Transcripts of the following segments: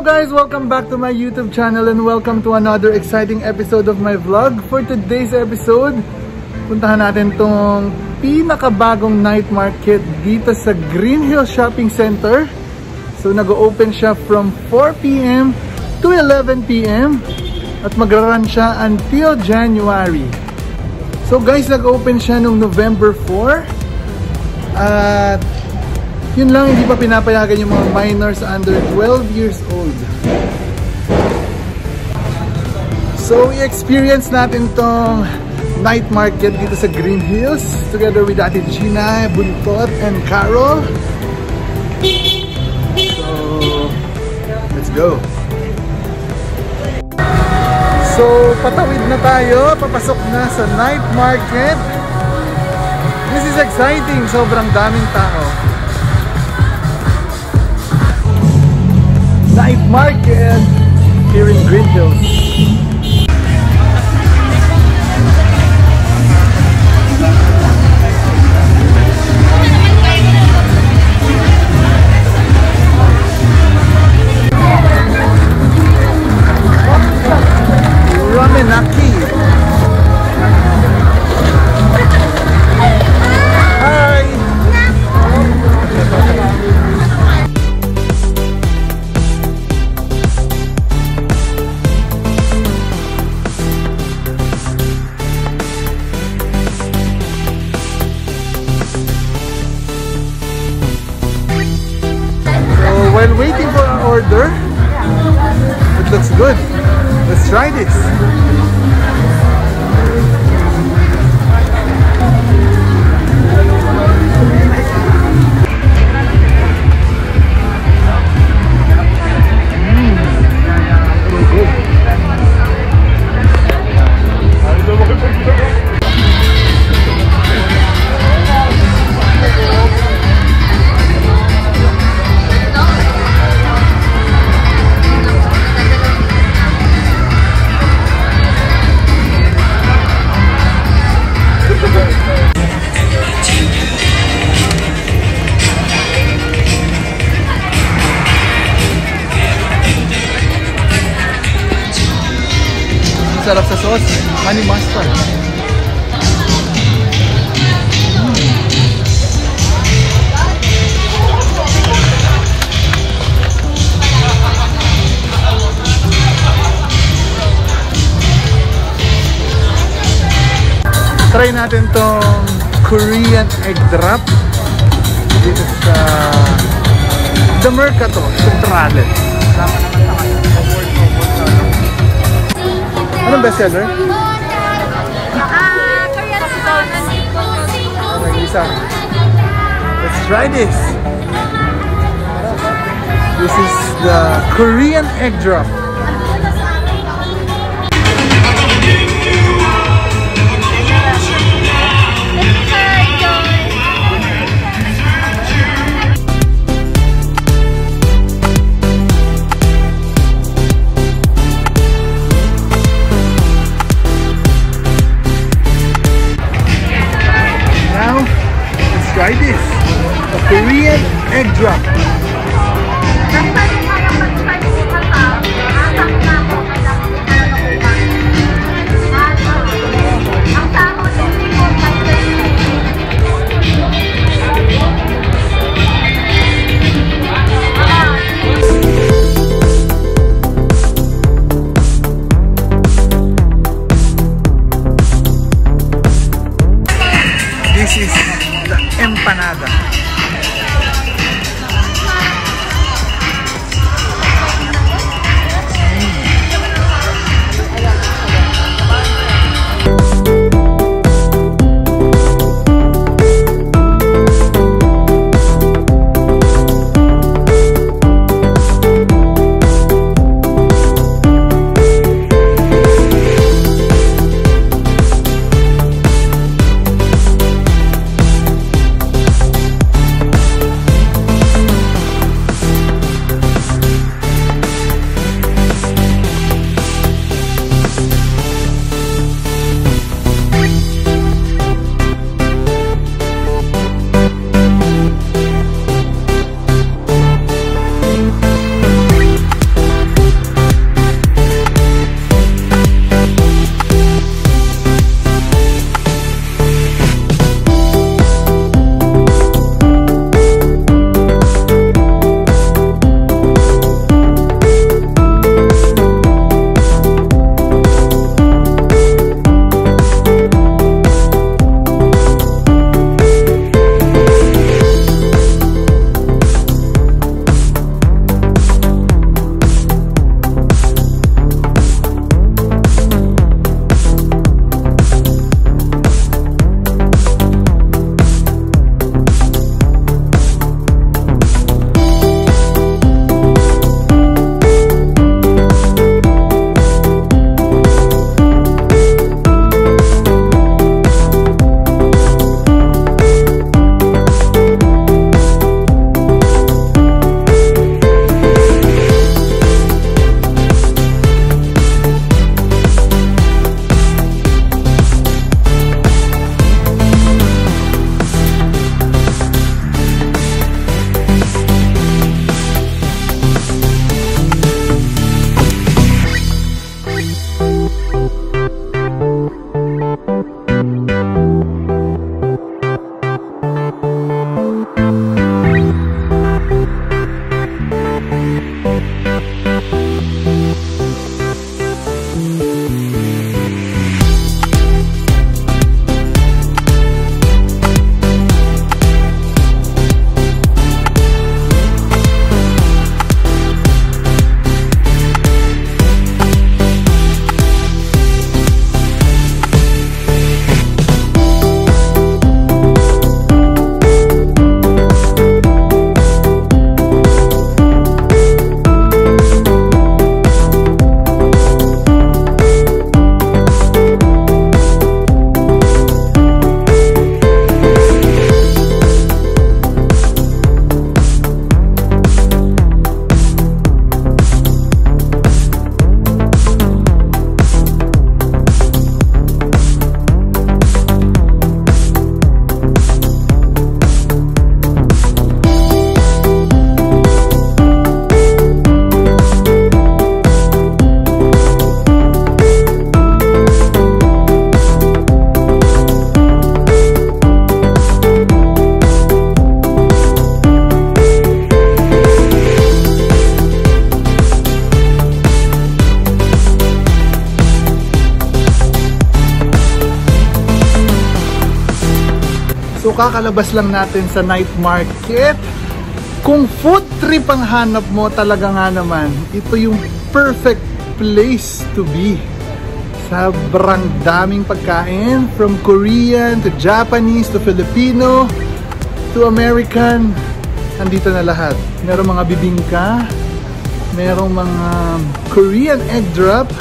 Guys! Welcome back to my YouTube channel and welcome to another exciting episode of my vlog. For today's episode, puntahan natin tong pinakabagong night market dito sa Green Hill Shopping Center. So nag-open siya from 4pm to 11pm at magra-run siya until January. So guys, nag-open siya noong November 4 at yun lang, hindi pa pinapayagan yung mga minors under 12 years old. So, i-experience natin tong night market dito sa Green Hills together with Ate Gina, Buntot, and Carol. So, let's go! So, patawid na tayo. Papasok na sa night market. This is exciting. Sobrang daming tao. Night market here in Green order. It looks good. Let's try this. Sauce. Honey mustard. Try natin tong Korean egg drop dito sa The Mercato Centrale. Tama naman Anong bestseller? Ah, Korean. Let's try this. This is the Korean egg drop. Try this. A Korean egg drop. Kakalabas lang natin sa night market. Kung food trip ang hanap mo talaga nga naman, ito yung perfect place to be. Sobrang daming pagkain from Korean to Japanese to Filipino to American. Nandito na lahat. Merong mga bibingka, merong mga Korean egg drop,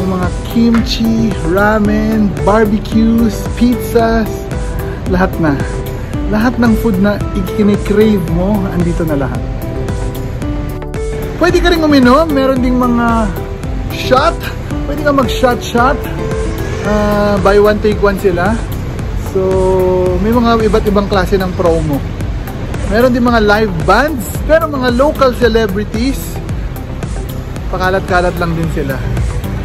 may mga kimchi, ramen, barbecues, pizzas, lahat na. Lahat ng food na ikinikrave mo, andito na lahat. Pwede ka rin uminom, meron ding mga shot, pwede ka mag-shot-shot. Uh, buy one, take one sila. So, may mga iba't ibang klase ng promo. Meron din mga live bands, pero mga local celebrities, pakalat-kalat lang din sila.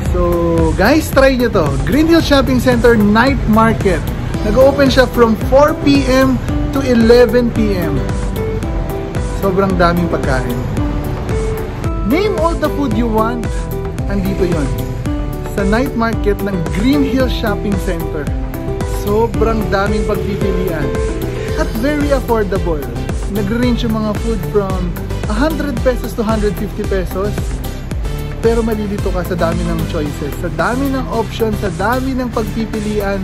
So, guys, try nyo to. Green Hill Shopping Center Night Market. Nag-open siya from 4pm to 11pm. Sobrang daming pagkain. Name all the food you want. Andito yon Sa night market ng Green Hill Shopping Center. Sobrang daming pagpipilian. At very affordable. Nag-range yung mga food from 100 pesos to 150 pesos pero malilito ka sa dami ng choices, sa dami ng options, sa dami ng pagpipilian,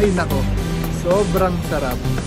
ay nako, sobrang sarap.